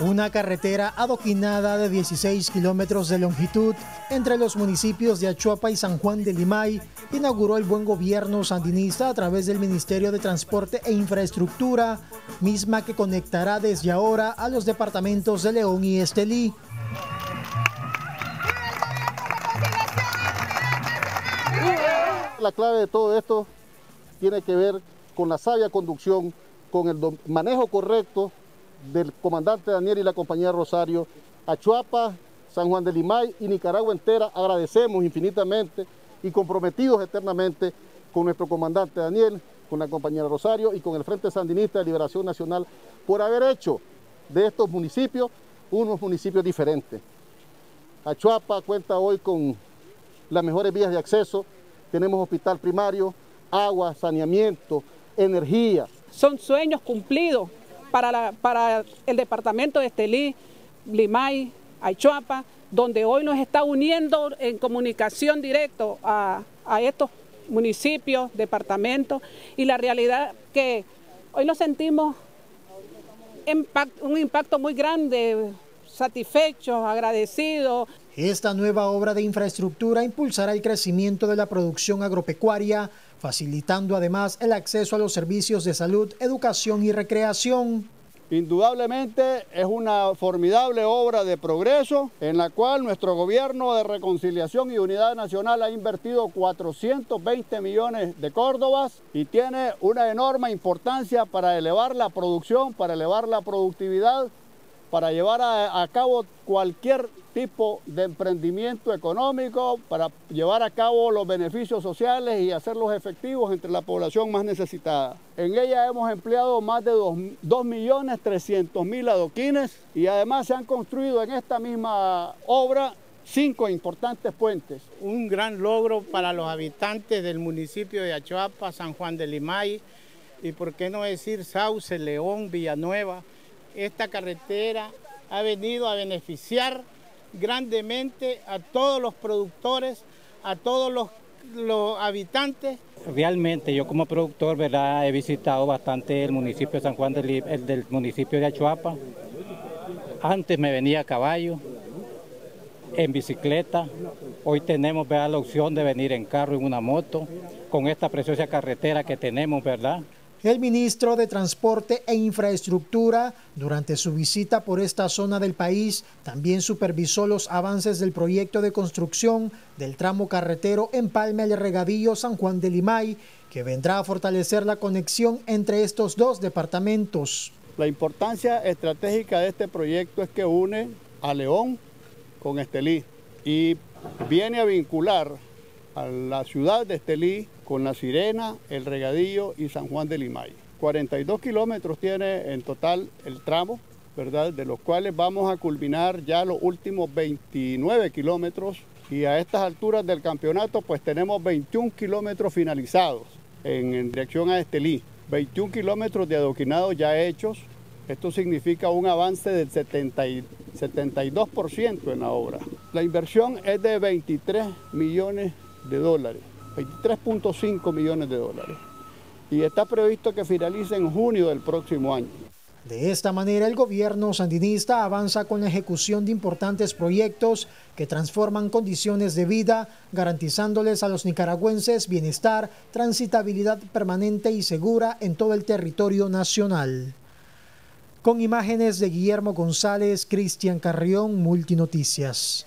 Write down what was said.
Una carretera adoquinada de 16 kilómetros de longitud entre los municipios de Achuapa y San Juan de Limay inauguró el buen gobierno sandinista a través del Ministerio de Transporte e Infraestructura, misma que conectará desde ahora a los departamentos de León y Estelí. La clave de todo esto tiene que ver con la sabia conducción, con el manejo correcto del comandante Daniel y la compañía Rosario, a Chuapa, San Juan de Limay y Nicaragua entera, agradecemos infinitamente y comprometidos eternamente con nuestro comandante Daniel, con la compañía Rosario y con el Frente Sandinista de Liberación Nacional por haber hecho de estos municipios unos municipios diferentes. Achuapa cuenta hoy con las mejores vías de acceso, tenemos hospital primario, agua, saneamiento, energía. Son sueños cumplidos para, el departamento de Estelí, Limay, Aichuapa, donde hoy nos está uniendo en comunicación directo a, estos municipios, departamentos, y la realidad que hoy nos sentimos un impacto muy grande, satisfechos, agradecidos. Esta nueva obra de infraestructura impulsará el crecimiento de la producción agropecuaria, facilitando además el acceso a los servicios de salud, educación y recreación. Indudablemente es una formidable obra de progreso en la cual nuestro gobierno de reconciliación y unidad nacional ha invertido 420 millones de córdobas y tiene una enorme importancia para elevar la producción, para elevar la productividad para llevar a, cabo cualquier tipo de emprendimiento económico, para llevar a cabo los beneficios sociales y hacerlos efectivos entre la población más necesitada. En ella hemos empleado más de 2.300.000 adoquines y además se han construido en esta misma obra cinco importantes puentes. Un gran logro para los habitantes del municipio de Achuapa, San Juan de Limay y por qué no decir Sauce, León, Villanueva, esta carretera ha venido a beneficiar grandemente a todos los productores, a todos los, habitantes. Realmente yo como productor ¿verdad? he visitado bastante el municipio de San Juan del, el del municipio de Achuapa. Antes me venía a caballo, en bicicleta. Hoy tenemos ¿verdad? la opción de venir en carro, en una moto, con esta preciosa carretera que tenemos, ¿verdad? El ministro de Transporte e Infraestructura, durante su visita por esta zona del país, también supervisó los avances del proyecto de construcción del tramo carretero Empalme al Regadillo San Juan de Limay, que vendrá a fortalecer la conexión entre estos dos departamentos. La importancia estratégica de este proyecto es que une a León con Estelí y viene a vincular a la ciudad de Estelí con La Sirena, El Regadillo y San Juan de Limay. 42 kilómetros tiene en total el tramo, ¿verdad? De los cuales vamos a culminar ya los últimos 29 kilómetros y a estas alturas del campeonato pues tenemos 21 kilómetros finalizados en, dirección a Estelí, 21 kilómetros de adoquinados ya hechos. Esto significa un avance del 72% en la obra. La inversión es de 23 millones de dólares, 23.5 millones de dólares. Y está previsto que finalice en junio del próximo año. De esta manera, el gobierno sandinista avanza con la ejecución de importantes proyectos que transforman condiciones de vida, garantizándoles a los nicaragüenses bienestar, transitabilidad permanente y segura en todo el territorio nacional. Con imágenes de Guillermo González, Cristian Carrión, Multinoticias.